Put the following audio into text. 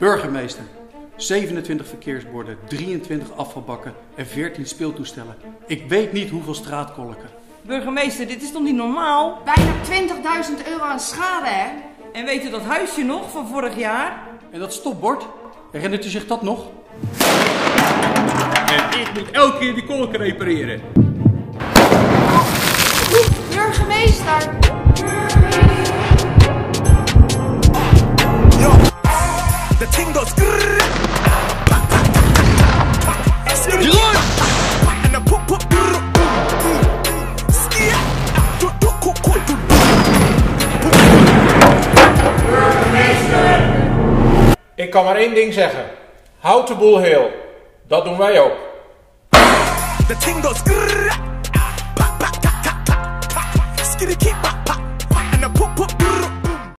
Burgemeester, 27 verkeersborden, 23 afvalbakken en 14 speeltoestellen. Ik weet niet hoeveel straatkolken. Burgemeester, dit is toch niet normaal? Bijna 20.000 euro aan schade, hè? En weet u dat huisje nog van vorig jaar? En dat stopbord, herinnert u zich dat nog? En ik moet elke keer die kolken repareren. Burgemeester! Ik kan maar één ding zeggen. Houd de boel heel. Dat doen wij ook. The